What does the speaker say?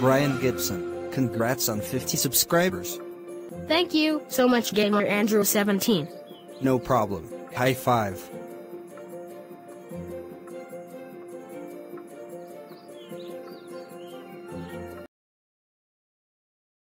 Brian Gibson, congrats on 50 subscribers. Thank you so much Gamer Andrew 17. No problem. High five.